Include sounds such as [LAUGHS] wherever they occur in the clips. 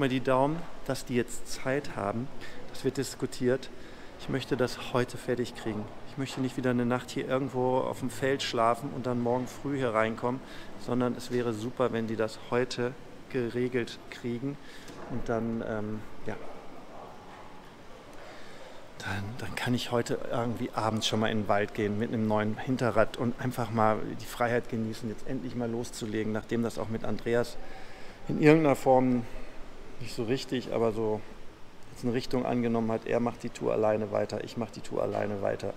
mal die Daumen, dass die jetzt Zeit haben. Das wird diskutiert. Ich möchte das heute fertig kriegen. Ich möchte nicht wieder eine Nacht hier irgendwo auf dem Feld schlafen und dann morgen früh hier reinkommen, sondern es wäre super, wenn die das heute geregelt kriegen und dann, ähm, ja, dann, dann, kann ich heute irgendwie abends schon mal in den Wald gehen mit einem neuen Hinterrad und einfach mal die Freiheit genießen, jetzt endlich mal loszulegen, nachdem das auch mit Andreas in irgendeiner Form nicht so richtig, aber so jetzt eine Richtung angenommen hat. Er macht die Tour alleine weiter, ich mache die Tour alleine weiter.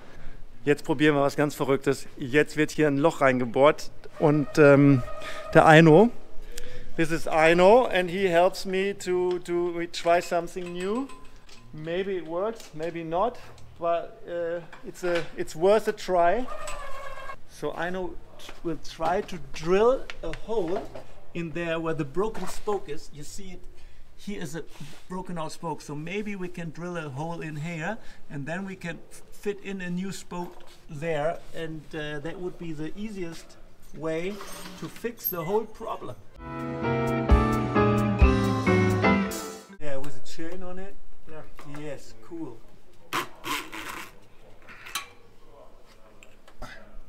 Jetzt probieren wir was ganz Verrücktes. Jetzt wird hier ein Loch reingebohrt und ähm, der Aino, this is Aino and he helps me to, to try something new. Maybe it works, maybe not, but uh, it's, a, it's worth a try. So Aino will try to drill a hole in there where the broken spoke is. You see it here is a broken out spoke. So maybe we can drill a hole in here and then we can fit in a new spoke there and uh, that would be the easiest way to fix the whole problem. Yeah, with a chain on it. Yeah. Yes, cool.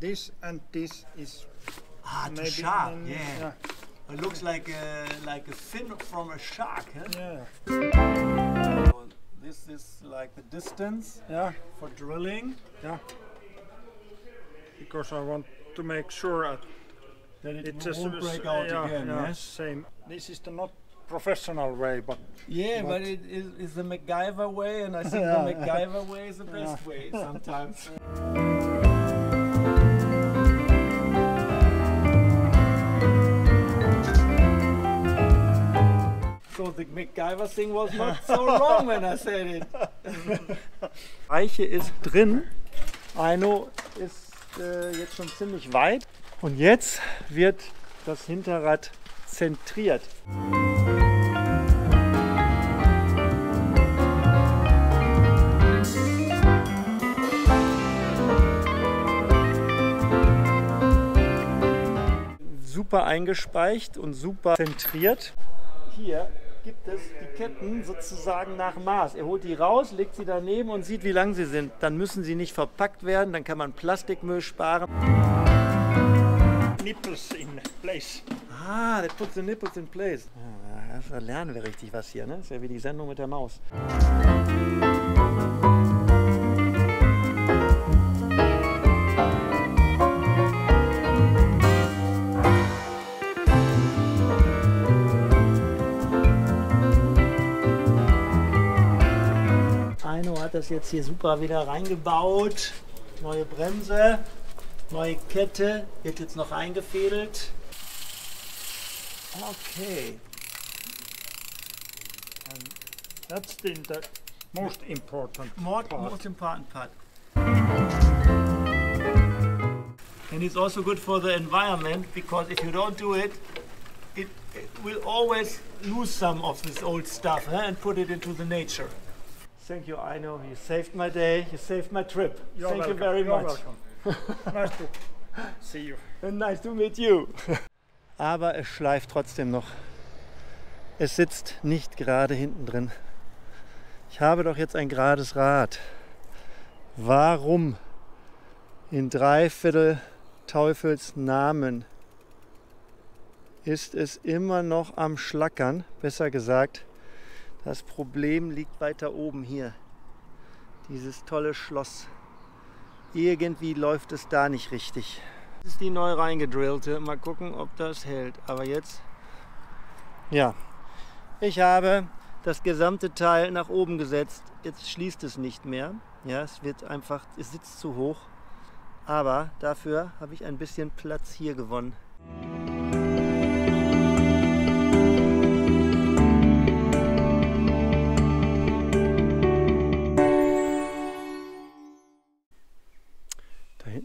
This and this is ah, too sharp. yeah. yeah. It looks like a, like a fin from a shark. Huh? Yeah. So this is like the distance yeah. for drilling. Yeah. Because I want to make sure that it, it won't break out yeah, again. Yeah, yes? Same. This is the not professional way, but yeah, but, but it is, is the MacGyver way, and I think the [LAUGHS] MacGyver way is the [LAUGHS] best way sometimes. [LAUGHS] So the MacGyver thing was not so wrong when I said it. Eiche ist drin. Aino ist äh, jetzt schon ziemlich weit. Und jetzt wird das Hinterrad zentriert. Super eingespeicht und super zentriert. Hier gibt es die Ketten sozusagen nach Maß. Er holt die raus, legt sie daneben und sieht, wie lang sie sind. Dann müssen sie nicht verpackt werden, dann kann man Plastikmüll sparen. Nipples in place. Ah, that puts the nipples in place. Ja, da lernen wir richtig was hier, ne? Das ist ja wie die Sendung mit der Maus. Das jetzt hier super wieder reingebaut. Neue Bremse, neue Kette, wird jetzt noch eingefädelt. Okay. And that's the, the most important More, part. Most important part. And it's also good for the environment because if you don't do it, it, it will always lose some of this old stuff huh, and put it into the nature. Thank you, I know. You saved my day. You saved my trip. You're Thank welcome. you very You're much. welcome. [LAUGHS] nice to see you. And nice to meet you. [LAUGHS] Aber es schleift trotzdem noch. Es sitzt nicht gerade hinten drin. Ich habe doch jetzt ein gerades Rad. Warum in dreiviertel Teufels Namen ist es immer noch am Schlackern? Besser gesagt, das Problem liegt weiter oben hier. Dieses tolle Schloss. Irgendwie läuft es da nicht richtig. Das ist die neu reingedrillte. Mal gucken, ob das hält. Aber jetzt, ja, ich habe das gesamte Teil nach oben gesetzt. Jetzt schließt es nicht mehr. Ja, es wird einfach, es sitzt zu hoch. Aber dafür habe ich ein bisschen Platz hier gewonnen.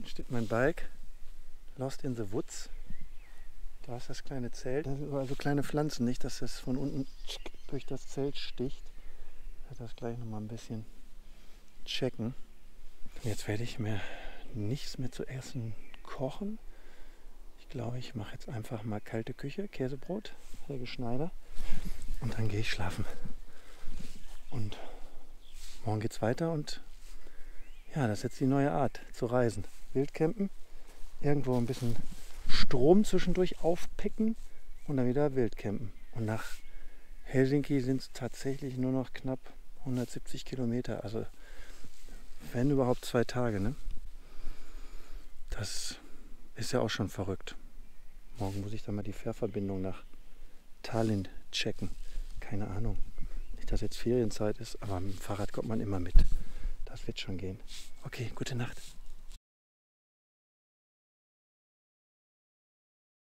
Steht mein Bike. Lost in the Woods. Da ist das kleine Zelt. Da sind überall so kleine Pflanzen, nicht, dass es von unten durch das Zelt sticht. Ich werde das gleich noch mal ein bisschen checken. Jetzt werde ich mir nichts mehr zu essen kochen. Ich glaube, ich mache jetzt einfach mal kalte Küche, Käsebrot, Helge Schneider. Und dann gehe ich schlafen. Und morgen geht's weiter und ja, das ist jetzt die neue Art zu reisen. Wildcampen, irgendwo ein bisschen Strom zwischendurch aufpicken und dann wieder Wildcampen. Und nach Helsinki sind es tatsächlich nur noch knapp 170 Kilometer. Also wenn überhaupt zwei Tage. Ne? Das ist ja auch schon verrückt. Morgen muss ich dann mal die Fährverbindung nach Tallinn checken. Keine Ahnung. Nicht, dass jetzt Ferienzeit ist, aber mit dem Fahrrad kommt man immer mit. Das wird schon gehen. Okay, gute Nacht.